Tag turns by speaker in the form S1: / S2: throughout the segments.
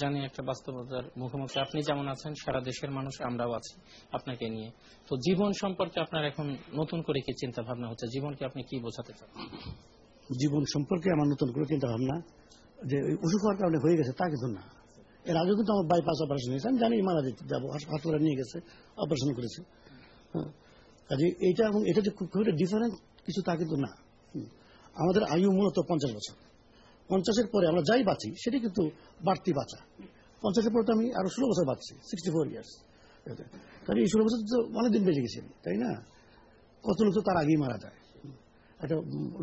S1: জানি একটা বাস্তবতার মুখোমুখি। আপনি যেমন আছেন, সারা দেশের মানুষ আমরাও আছি আপনাকে নিয়ে। তো জীবন সম্পর্কে আপনার এখন নতুন করে কি চিন্তা ভাবনা হচ্ছে? জীবনকে আপনি কি বোঝাতে চান?
S2: জীবন সম্পর্কে আমার নতুন করে চিন্তা ভাবনা যে অসুখ হওয়ার কারণে হয়ে গেছে, তা কিন্তু না। এর আগে কিন্তু আমার বাইপাস অপারেশন হয়েছে, আমি জানি মারা যেতে যাব হাসপাতালে নিয়ে গেছে অপারেশন করেছে। হ্যাঁ। কাজে এইটা এবং এটা যে খুব খুব ডিফারেন্ট কিছু তা কিন্তু না। আমাদের আয়ু মূলত পঞ্চাশ বছর। পঞ্চাশের পরে আমরা যাই বাঁচি, সেটি কিন্তু বাড়তি বাঁচা। পঞ্চাশের পরে তো আমি আরও ষোলো বছর বাঁচছি সিক্সটি ফোর ইয়ার্স তাহলে এই ষোলো বছর তো অনেকদিন বেঁচে গেছি তাই না? কত লোক তো তার আগেই মারা যায়। একটা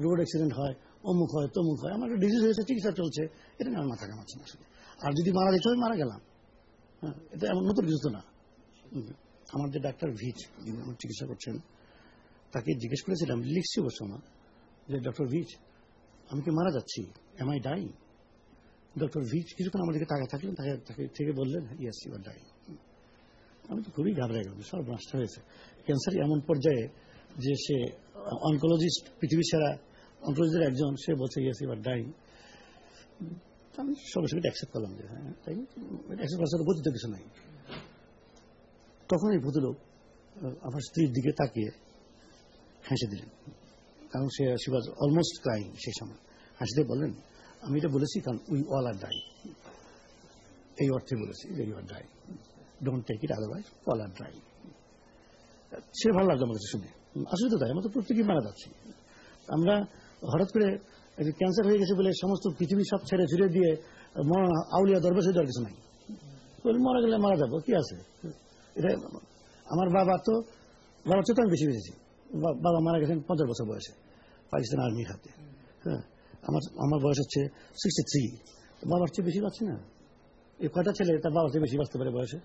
S2: রোড অ্যাক্সিডেন্ট হয়, অমুক হয়, তমুক হয়, আমার একটা ডিজিজ হয়েছে, চিকিৎসা চলছে, এটা নিয়ে মাথা কামাচ্ছে না আর যদি মারা যেতে হয় মারা গেলাম। হ্যাঁ এটা এমন নতুন কিছু তো না। আমার যে ডাক্তার ভিচ যিনি আমার চিকিৎসা করছেন, তাকে জিজ্ঞেস করেছিলাম, লিখছি অবশ্য আমার, যে ডক্টর ভিচ আমি কি মারা যাচ্ছি? এম আই ডাই ডক্টর ভিচ কিছুক্ষণ আমার দিকে তাকা থাকলেন তাকে তাকে থেকে বললেন ইয়েস ইউ আর ডাইং আমি তো খুবই ঘাবড়ে গেলাম, সব নষ্ট হয়েছে। ক্যান্সার এমন পর্যায়ে যে সে অনকোলজিস্ট পৃথিবীর সেরা অনকোলজিস্টের একজন, সে বলছে ইয়েস ইউ আর ডাইং আমি সঙ্গে সঙ্গে অ্যাকসেপ্ট করলাম যে হ্যাঁ তাই অ্যাকসেপ্ট করার সাথে কিছু নাই। তখন এই ভদ্রলোক আমার স্ত্রীর দিকে তাকিয়ে হেসে দিলেন। কারণ সে সি ওয়াজ অলমোস্ট ক্রাইং সেই সময়। হাসিতে বললেন, আমি এটা বলেছি, কারণ উই অল আর ডাই এই অর্থে বলেছি যে you are die don't take it otherwise all are die সে ভালো লাগল আমার কাছে শুনে। আসলে তো তাই আমরা তো প্রত্যেকেই মারা যাচ্ছি। আমরা হঠাৎ করে ক্যান্সার হয়ে গেছে বলে সমস্ত পৃথিবী সব ছেড়ে ফিরে দিয়ে আউলিয়া দরবেশ হয়ে যাওয়ার কিছু নাই। মারা গেলে মারা যাব, কি আছে? এটা আমার বাবা তো, বাবার চেয়ে আমি বেশি বেঁচেছি। বাবা মারা গেছেন পঞ্চাশ বছর বয়সে, পাকিস্তান আর্মির হাতে। হ্যাঁ আমার আমার বয়স হচ্ছে সিক্সটি থ্রি বাবার চেয়ে বেশি বাঁচছে না। এই কয়টা ছেলে, তার বাবার চেয়ে বেশি বাঁচতে পারে বয়সে?